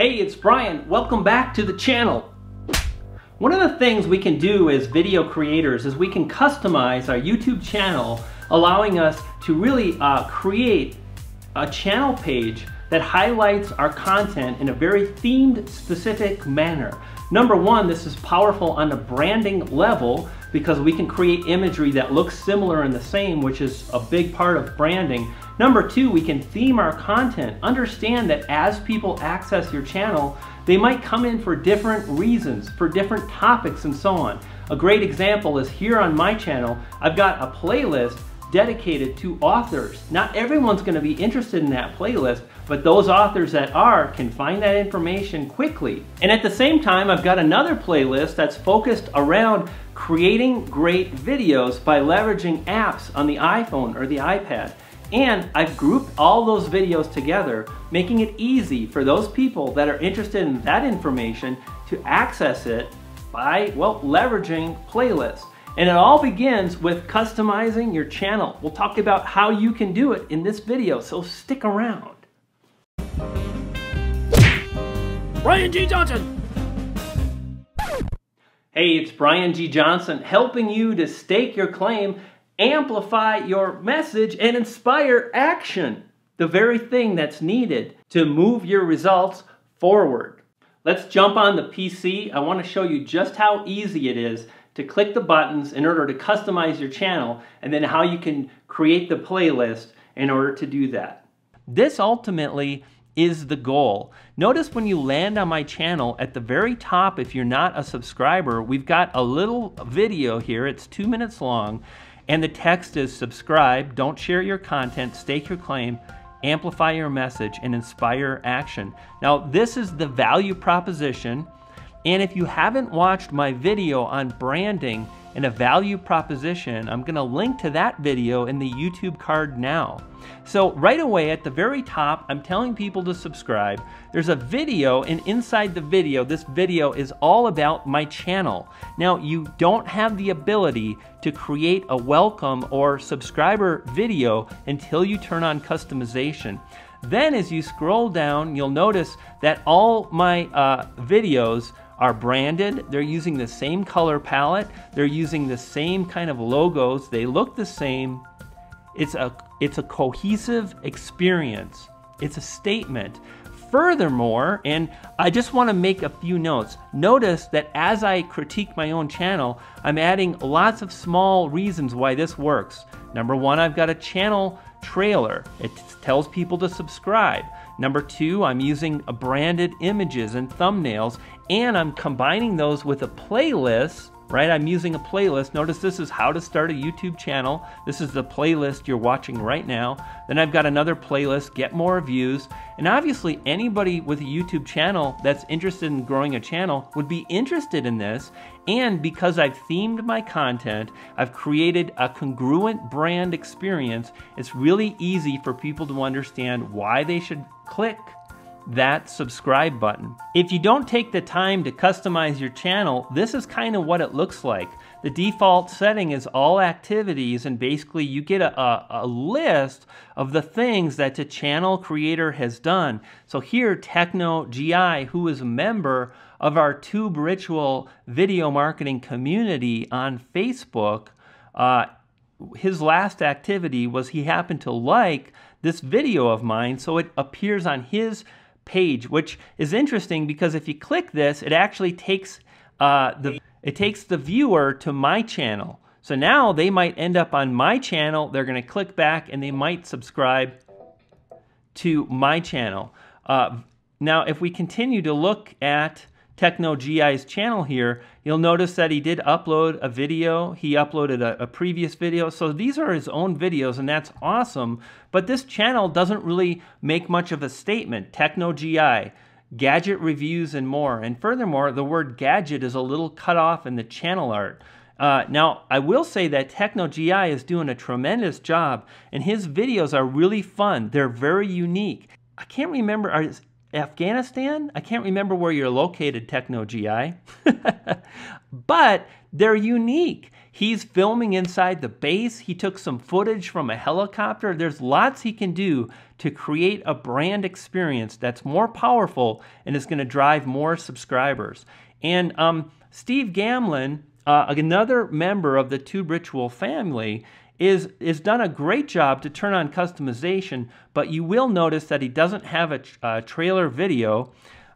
Hey, it's Brian. Welcome back to the channel. One of the things we can do as video creators is we can customize our YouTube channel, allowing us to really uh, create a channel page that highlights our content in a very themed, specific manner. Number one, this is powerful on the branding level because we can create imagery that looks similar and the same, which is a big part of branding. Number two, we can theme our content. Understand that as people access your channel, they might come in for different reasons, for different topics and so on. A great example is here on my channel, I've got a playlist dedicated to authors. Not everyone's going to be interested in that playlist, but those authors that are can find that information quickly. And at the same time, I've got another playlist that's focused around creating great videos by leveraging apps on the iPhone or the iPad. And I've grouped all those videos together, making it easy for those people that are interested in that information to access it by, well, leveraging playlists. And it all begins with customizing your channel. We'll talk about how you can do it in this video, so stick around. Brian G. Johnson! Hey, it's Brian G. Johnson helping you to stake your claim, amplify your message, and inspire action. The very thing that's needed to move your results forward. Let's jump on the PC. I want to show you just how easy it is to click the buttons in order to customize your channel and then how you can create the playlist in order to do that. This ultimately is the goal. Notice when you land on my channel at the very top, if you're not a subscriber, we've got a little video here. It's two minutes long and the text is subscribe, don't share your content, stake your claim, amplify your message, and inspire action. Now, this is the value proposition and if you haven't watched my video on branding and a value proposition, I'm gonna link to that video in the YouTube card now. So right away at the very top, I'm telling people to subscribe. There's a video and inside the video, this video is all about my channel. Now you don't have the ability to create a welcome or subscriber video until you turn on customization. Then as you scroll down, you'll notice that all my uh, videos are branded. They're using the same color palette. They're using the same kind of logos. They look the same. It's a, it's a cohesive experience. It's a statement. Furthermore, and I just want to make a few notes. Notice that as I critique my own channel, I'm adding lots of small reasons why this works. Number one, I've got a channel trailer. It tells people to subscribe. Number two, I'm using branded images and thumbnails, and I'm combining those with a playlist right? I'm using a playlist. Notice this is how to start a YouTube channel. This is the playlist you're watching right now. Then I've got another playlist, get more views. And obviously anybody with a YouTube channel that's interested in growing a channel would be interested in this. And because I've themed my content, I've created a congruent brand experience, it's really easy for people to understand why they should click that subscribe button. If you don't take the time to customize your channel, this is kind of what it looks like. The default setting is all activities and basically you get a, a, a, list of the things that the channel creator has done. So here Techno GI, who is a member of our Tube Ritual video marketing community on Facebook, uh, his last activity was he happened to like this video of mine so it appears on his page, which is interesting because if you click this, it actually takes uh, the it takes the viewer to my channel. So now they might end up on my channel. They're going to click back and they might subscribe to my channel. Uh, now, if we continue to look at Techno GI's channel here, you'll notice that he did upload a video. He uploaded a, a, previous video. So these are his own videos, and that's awesome. But this channel doesn't really make much of a statement. Techno GI, gadget reviews, and more. And furthermore, the word gadget is a little cut off in the channel art. Uh, now, I will say that Techno GI is doing a tremendous job, and his videos are really fun. They're very unique. I can't remember, Afghanistan. I can't remember where you're located, Techno GI, but they're unique. He's filming inside the base. He took some footage from a helicopter. There's lots he can do to create a brand experience that's more powerful and is going to drive more subscribers. And um, Steve Gamlin, uh, another member of the Tube Ritual family, is is done a great job to turn on customization, but you will notice that he doesn't have a, a trailer video,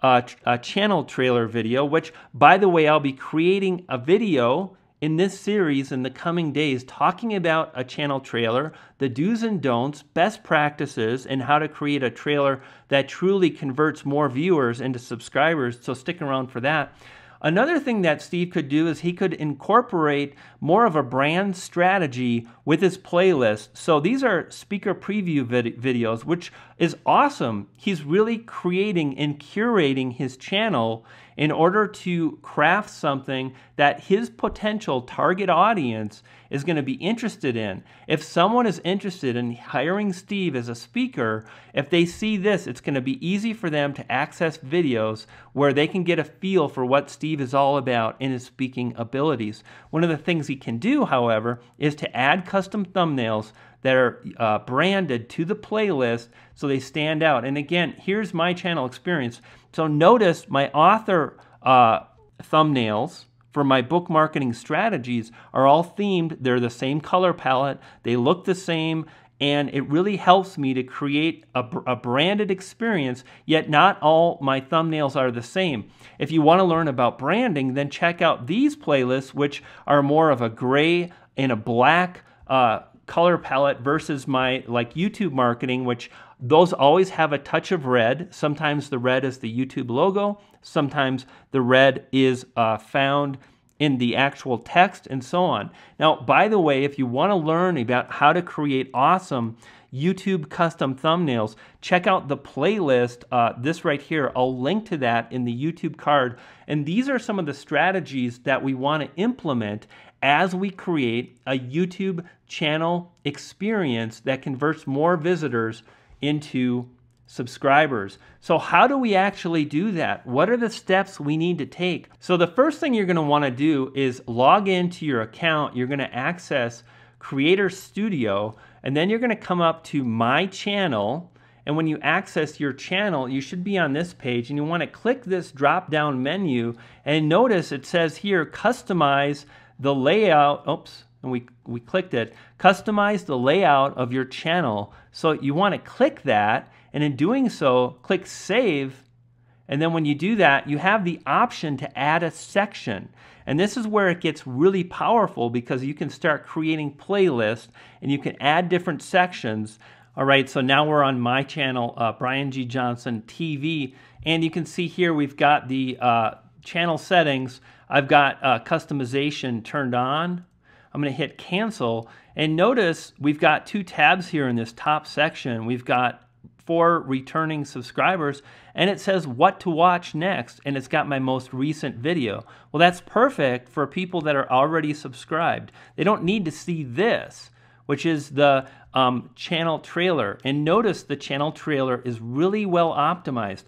a channel trailer video, which, by the way, I'll be creating a video in this series in the coming days talking about a channel trailer, the do's and don'ts, best practices, and how to create a trailer that truly converts more viewers into subscribers. So stick around for that. Another thing that Steve could do is he could incorporate more of a brand strategy with his playlist. So these are speaker preview vid- videos, which is awesome. He's really creating and curating his channel in order to craft something that his potential target audience is going to be interested in. If someone is interested in hiring Steve as a speaker, if they see this, it's going to be easy for them to access videos where they can get a feel for what Steve is all about in his speaking abilities. One of the things he can do, however, is to add custom thumbnails that are uh, branded to the playlist so they stand out. And again, here's my channel experience. So notice my author uh, thumbnails for my book marketing strategies are all themed. They're the same color palette, they look the same, and it really helps me to create a, a, branded experience, yet not all my thumbnails are the same. If you want to learn about branding, then check out these playlists, which are more of a gray and a black uh, color palette versus my like YouTube marketing, which those always have a touch of red. Sometimes the red is the YouTube logo, sometimes the red is uh, found in the actual text and so on. Now, by the way, if you want to learn about how to create awesome YouTube custom thumbnails, check out the playlist, uh, this right here. I'll link to that in the YouTube card. And these are some of the strategies that we want to implement as we create a YouTube channel experience that converts more visitors into subscribers. So, how do we actually do that? What are the steps we need to take? So, the first thing you're going to want to do is log into your account. You're going to access Creator Studio, and then you're going to come up to My Channel. And when you access your channel, you should be on this page and you want to click this drop down menu. And notice it says here customize the layout. Oops, and we, we clicked it, customize the layout of your channel. So you want to click that, and in doing so, click Save. And then when you do that, you have the option to add a section. And this is where it gets really powerful because you can start creating playlists and you can add different sections. All right, so now we're on my channel, uh, Brian G. Johnson TV. And you can see here we've got the uh, channel settings. I've got uh, customization turned on. I'm going to hit cancel. And notice we've got two tabs here in this top section. We've got for returning subscribers and it says what to watch next and it's got my most recent video. Well, that's perfect for people that are already subscribed. They don't need to see this, which is the um, channel trailer. And notice the channel trailer is really well optimized.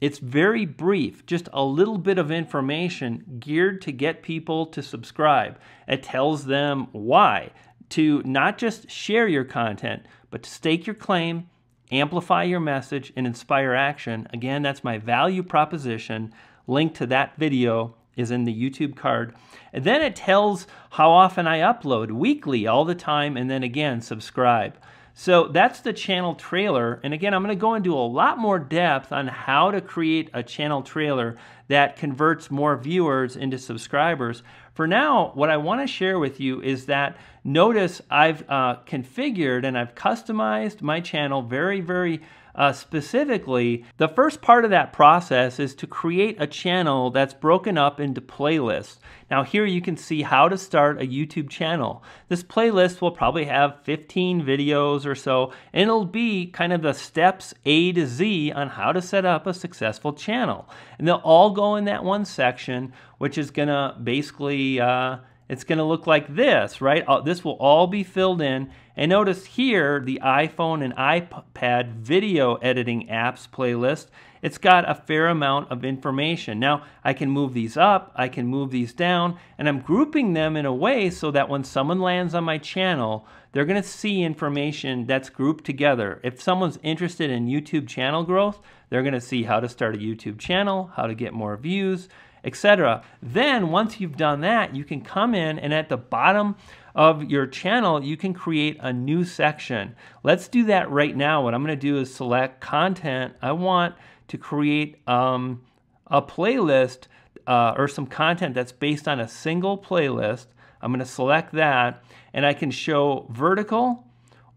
It's very brief, just a little bit of information geared to get people to subscribe. It tells them why to not just share your content, but to stake your claim, amplify your message, and inspire action. Again, that's my value proposition. Link to that video is in the YouTube card. And then it tells how often I upload weekly, all the time, and then again, subscribe. So that's the channel trailer. And again, I'm going to go into a lot more depth on how to create a channel trailer that converts more viewers into subscribers. For now, what I want to share with you is that notice I've uh, configured and I've customized my channel very, very uh, specifically, the first part of that process is to create a channel that's broken up into playlists. Now here you can see how to start a YouTube channel. This playlist will probably have 15 videos or so, and it'll be kind of the steps A to Z on how to set up a successful channel. And they'll all go in that one section, which is gonna basically uh, it's going to look like this, right? Uh, this will all be filled in. And notice here the iPhone and iPad video editing apps playlist. it's got a fair amount of information. Now, I can move these up, I can move these down, and I'm grouping them in a way so that when someone lands on my channel, they're going to see information that's grouped together. If someone's interested in YouTube channel growth, they're going to see how to start a YouTube channel, how to get more views, etc. Then once you've done that, you can come in and at the bottom of your channel, you can create a new section. Let's do that right now. What I'm going to do is select content. I want to create um, a playlist uh, or some content that's based on a single playlist. I'm going to select that and I can show vertical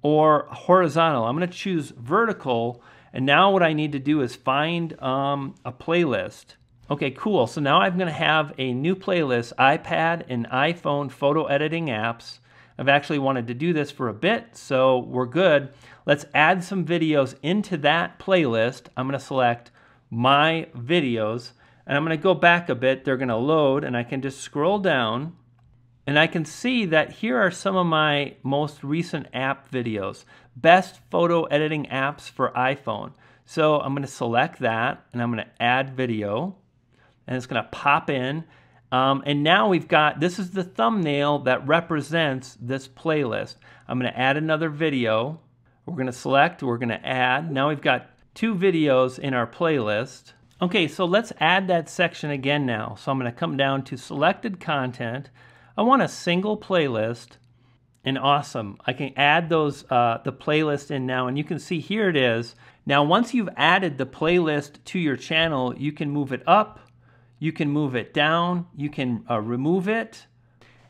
or horizontal. I'm going to choose vertical and now what I need to do is find um, a playlist. Okay, cool. So now I'm going to have a new playlist, iPad and iPhone photo editing apps. I've actually wanted to do this for a bit, so we're good. Let's add some videos into that playlist. I'm going to select My Videos, and I'm going to go back a bit. They're going to load, and I can just scroll down, and I can see that here are some of my most recent app videos. Best photo editing apps for iPhone. So I'm going to select that, and I'm going to add video and it's going to pop in. Um, and now we've got, this is the thumbnail that represents this playlist. I'm going to add another video. We're going to select, we're going to add. Now we've got two videos in our playlist. Okay, so let's add that section again now. So I'm going to come down to selected content. I want a single playlist and awesome. I can add those uh, the playlist in now and you can see here it is. Now once you've added the playlist to your channel, you can move it up you can move it down, you can uh, remove it,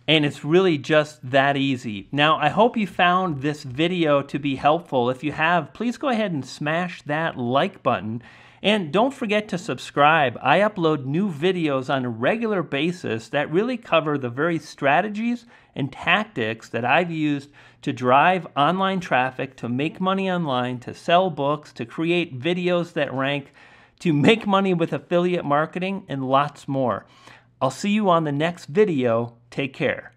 and it's really just that easy. Now, I hope you found this video to be helpful. If you have, please go ahead and smash that like button. And don't forget to subscribe. I upload new videos on a regular basis that really cover the very strategies and tactics that I've used to drive online traffic, to make money online, to sell books, to create videos that rank to make money with affiliate marketing, and lots more. I'll see you on the next video. Take care.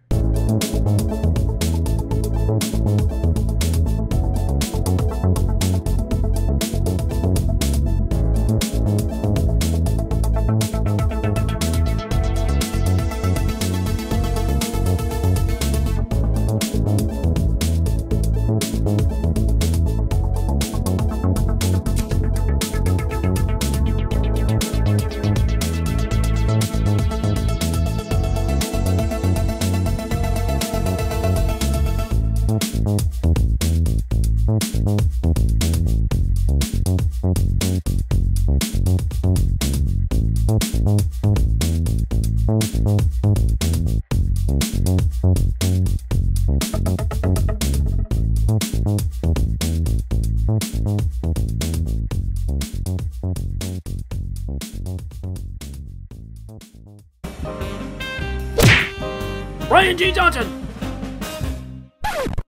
Johnson!